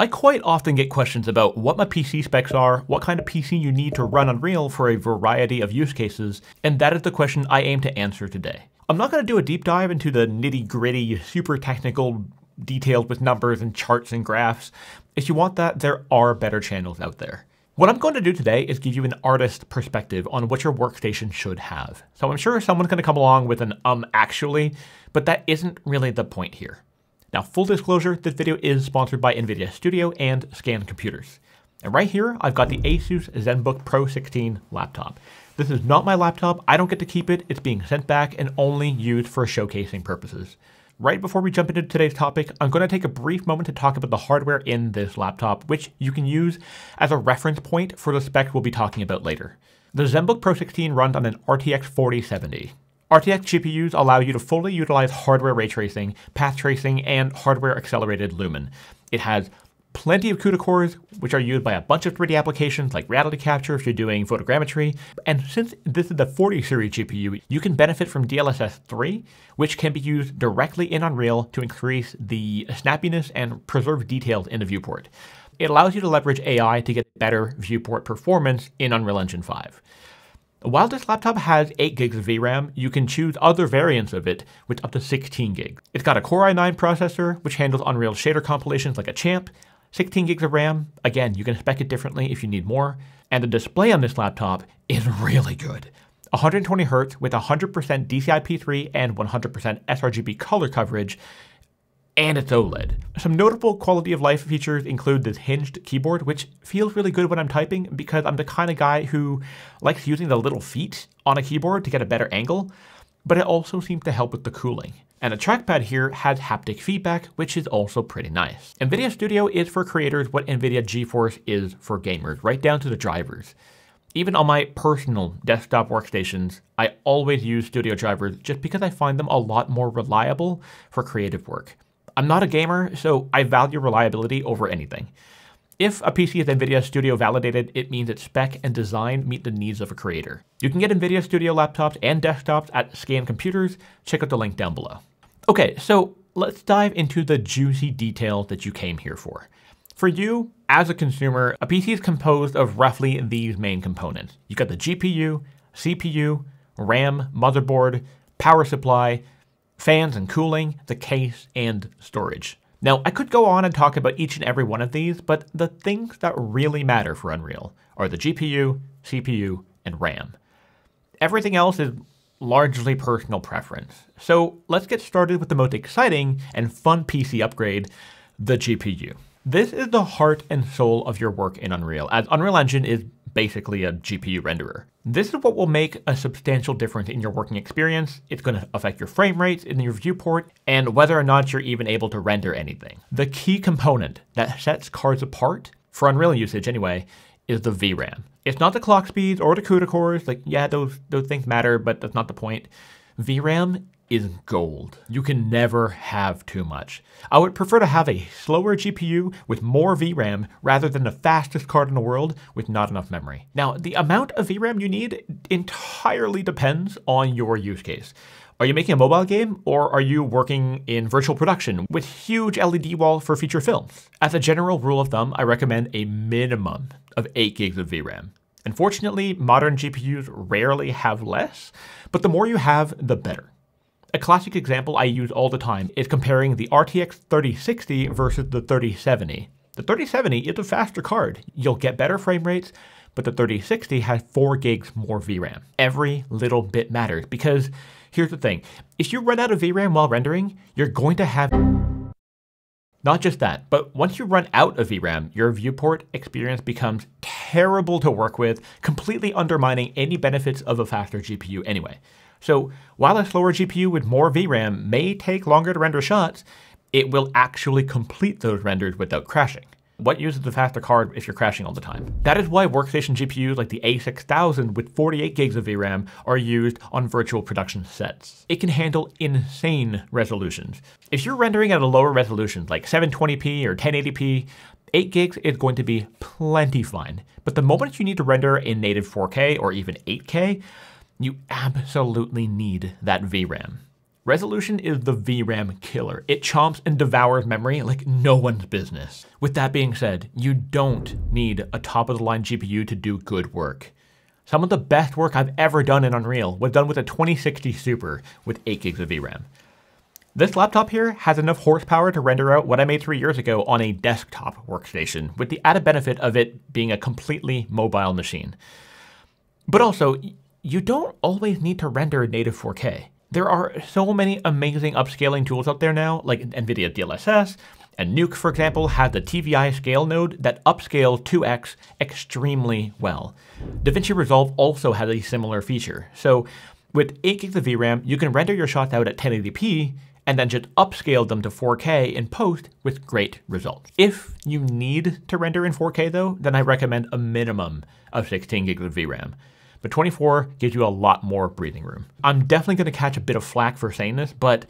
I quite often get questions about what my PC specs are, what kind of PC you need to run Unreal for a variety of use cases, and that is the question I aim to answer today. I'm not going to do a deep dive into the nitty gritty, super technical details with numbers and charts and graphs. If you want that, there are better channels out there. What I'm going to do today is give you an artist perspective on what your workstation should have. So I'm sure someone's going to come along with an um actually, but that isn't really the point here. Now, full disclosure, this video is sponsored by NVIDIA Studio and Scan Computers. And right here, I've got the Asus ZenBook Pro 16 laptop. This is not my laptop, I don't get to keep it, it's being sent back and only used for showcasing purposes. Right before we jump into today's topic, I'm going to take a brief moment to talk about the hardware in this laptop, which you can use as a reference point for the spec we'll be talking about later. The ZenBook Pro 16 runs on an RTX 4070. RTX GPUs allow you to fully utilize hardware ray tracing, path tracing, and hardware accelerated Lumen. It has plenty of CUDA cores, which are used by a bunch of 3D applications like reality capture if you're doing photogrammetry. And since this is the 40 series GPU, you can benefit from DLSS 3, which can be used directly in Unreal to increase the snappiness and preserve details in the viewport. It allows you to leverage AI to get better viewport performance in Unreal Engine 5. While this laptop has 8 gigs of VRAM, you can choose other variants of it with up to 16 gigs. It's got a Core i9 processor, which handles Unreal shader compilations like a champ, 16 gigs of RAM, again, you can spec it differently if you need more, and the display on this laptop is really good. 120 Hz with 100% DCI-P3 and 100% sRGB color coverage, and it's OLED. Some notable quality of life features include this hinged keyboard, which feels really good when I'm typing because I'm the kind of guy who likes using the little feet on a keyboard to get a better angle, but it also seems to help with the cooling. And the trackpad here has haptic feedback, which is also pretty nice. NVIDIA Studio is for creators what NVIDIA GeForce is for gamers, right down to the drivers. Even on my personal desktop workstations, I always use Studio drivers just because I find them a lot more reliable for creative work. I'm not a gamer, so I value reliability over anything. If a PC is NVIDIA Studio validated, it means its spec and design meet the needs of a creator. You can get NVIDIA Studio laptops and desktops at Scan Computers. Check out the link down below. Okay, so let's dive into the juicy detail that you came here for. For you, as a consumer, a PC is composed of roughly these main components. You've got the GPU, CPU, RAM, motherboard, power supply, fans and cooling, the case, and storage. Now, I could go on and talk about each and every one of these, but the things that really matter for Unreal are the GPU, CPU, and RAM. Everything else is largely personal preference. So let's get started with the most exciting and fun PC upgrade, the GPU. This is the heart and soul of your work in Unreal, as Unreal Engine is basically a GPU renderer. This is what will make a substantial difference in your working experience. It's going to affect your frame rates in your viewport and whether or not you're even able to render anything. The key component that sets cards apart, for Unreal usage anyway, is the VRAM. It's not the clock speeds or the CUDA cores, like yeah, those, those things matter, but that's not the point. VRAM is gold. You can never have too much. I would prefer to have a slower GPU with more VRAM rather than the fastest card in the world with not enough memory. Now, the amount of VRAM you need entirely depends on your use case. Are you making a mobile game or are you working in virtual production with huge LED wall for feature films? As a general rule of thumb, I recommend a minimum of 8 gigs of VRAM. Unfortunately, modern GPUs rarely have less, but the more you have, the better. A classic example I use all the time is comparing the RTX 3060 versus the 3070. The 3070 is a faster card. You'll get better frame rates, but the 3060 has 4 gigs more VRAM. Every little bit matters because here's the thing. If you run out of VRAM while rendering, you're going to have not just that, but once you run out of VRAM, your viewport experience becomes terrible to work with, completely undermining any benefits of a faster GPU anyway. So while a slower GPU with more VRAM may take longer to render shots, it will actually complete those renders without crashing. What use is the faster card if you're crashing all the time? That is why workstation GPUs like the A6000 with 48 gigs of VRAM are used on virtual production sets. It can handle insane resolutions. If you're rendering at a lower resolution like 720p or 1080p, 8 gigs is going to be plenty fine. But the moment you need to render in native 4K or even 8K, you absolutely need that VRAM. Resolution is the VRAM killer. It chomps and devours memory like no one's business. With that being said, you don't need a top of the line GPU to do good work. Some of the best work I've ever done in Unreal was done with a 2060 Super with 8 gigs of VRAM. This laptop here has enough horsepower to render out what I made three years ago on a desktop workstation, with the added benefit of it being a completely mobile machine. But also, you don't always need to render native 4K. There are so many amazing upscaling tools out there now, like NVIDIA DLSS, and Nuke, for example, has the TVI scale node that upscales 2x extremely well. DaVinci Resolve also has a similar feature. So with 8 gigs of VRAM, you can render your shots out at 1080p and then just upscale them to 4K in post with great results. If you need to render in 4K though, then I recommend a minimum of 16 gigs of VRAM. But 24 gives you a lot more breathing room. I'm definitely going to catch a bit of flack for saying this, but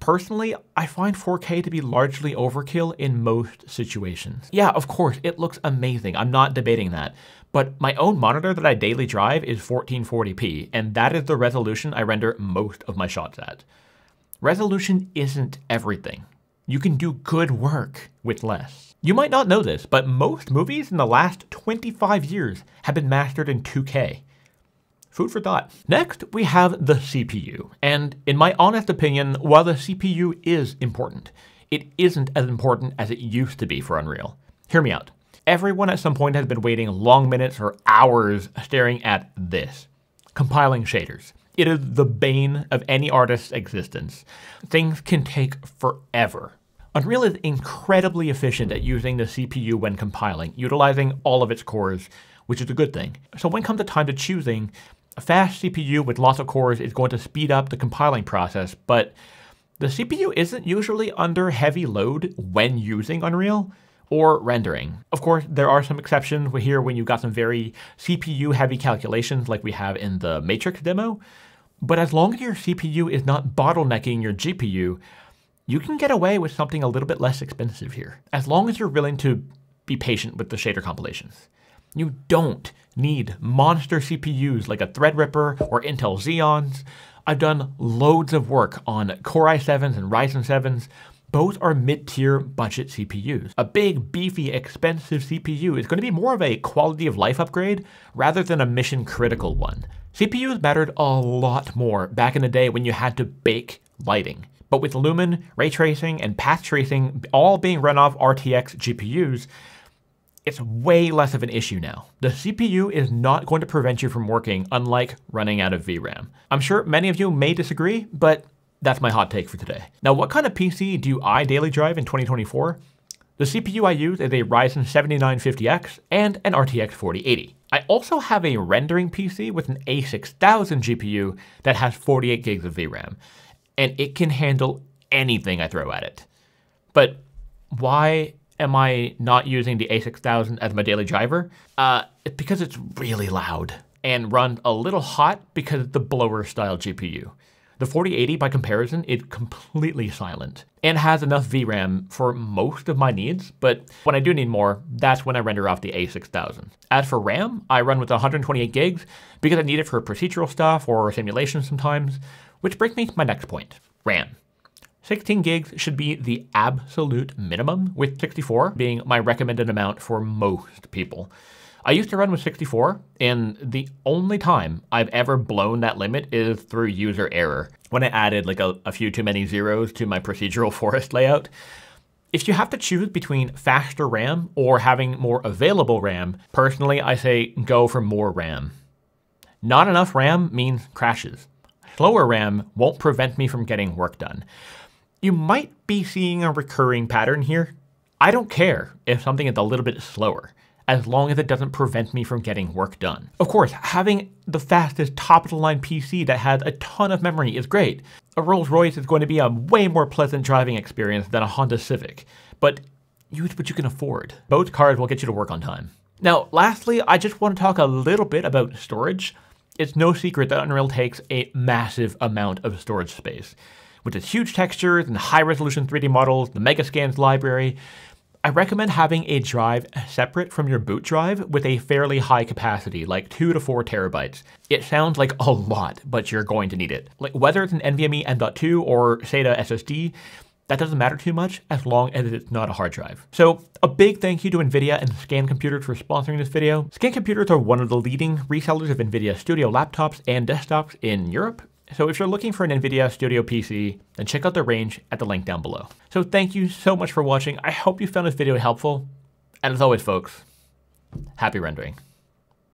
Personally, I find 4K to be largely overkill in most situations. Yeah, of course, it looks amazing. I'm not debating that. But my own monitor that I daily drive is 1440p, and that is the resolution I render most of my shots at. Resolution isn't everything. You can do good work with less. You might not know this, but most movies in the last 25 years have been mastered in 2K. Food for thought. Next, we have the CPU. And in my honest opinion, while the CPU is important, it isn't as important as it used to be for Unreal. Hear me out. Everyone at some point has been waiting long minutes or hours staring at this. Compiling shaders. It is the bane of any artist's existence. Things can take forever. Unreal is incredibly efficient at using the CPU when compiling, utilizing all of its cores, which is a good thing. So when comes the time to choosing, a fast CPU with lots of cores is going to speed up the compiling process, but the CPU isn't usually under heavy load when using Unreal or rendering. Of course, there are some exceptions here when you've got some very CPU heavy calculations like we have in the Matrix demo, but as long as your CPU is not bottlenecking your GPU, you can get away with something a little bit less expensive here, as long as you're willing to be patient with the shader compilations. You don't need monster CPUs like a Threadripper or Intel Xeons. I've done loads of work on Core i7s and Ryzen 7s. Both are mid-tier budget CPUs. A big, beefy, expensive CPU is going to be more of a quality of life upgrade rather than a mission critical one. CPUs mattered a lot more back in the day when you had to bake lighting. But with Lumen, ray tracing, and path tracing all being run off RTX GPUs, it's way less of an issue now. The CPU is not going to prevent you from working, unlike running out of VRAM. I'm sure many of you may disagree, but that's my hot take for today. Now, what kind of PC do I daily drive in 2024? The CPU I use is a Ryzen 7950X and an RTX 4080. I also have a rendering PC with an A6000 GPU that has 48 gigs of VRAM, and it can handle anything I throw at it. But why am I not using the A6000 as my daily driver? Uh, because it's really loud and runs a little hot because it's the blower style GPU. The 4080 by comparison is completely silent and has enough VRAM for most of my needs, but when I do need more, that's when I render off the A6000. As for RAM, I run with 128 gigs because I need it for procedural stuff or simulation sometimes, which brings me to my next point, RAM. 16 gigs should be the absolute minimum, with 64 being my recommended amount for most people. I used to run with 64, and the only time I've ever blown that limit is through user error, when I added like a, a few too many zeros to my procedural forest layout. If you have to choose between faster RAM or having more available RAM, personally I say go for more RAM. Not enough RAM means crashes. Slower RAM won't prevent me from getting work done. You might be seeing a recurring pattern here. I don't care if something is a little bit slower, as long as it doesn't prevent me from getting work done. Of course, having the fastest top-of-the-line PC that has a ton of memory is great. A Rolls-Royce is going to be a way more pleasant driving experience than a Honda Civic, but use what you can afford. Both cars will get you to work on time. Now, lastly, I just want to talk a little bit about storage. It's no secret that Unreal takes a massive amount of storage space with its huge textures and high resolution 3D models, the Megascans library, I recommend having a drive separate from your boot drive with a fairly high capacity, like 2 to 4 terabytes. It sounds like a lot, but you're going to need it. Like whether it's an NVMe M.2 or SATA SSD, that doesn't matter too much as long as it's not a hard drive. So a big thank you to NVIDIA and Scan Computers for sponsoring this video. Scan Computers are one of the leading resellers of NVIDIA Studio laptops and desktops in Europe so if you're looking for an NVIDIA Studio PC, then check out the range at the link down below. So thank you so much for watching. I hope you found this video helpful. And as always, folks, happy rendering.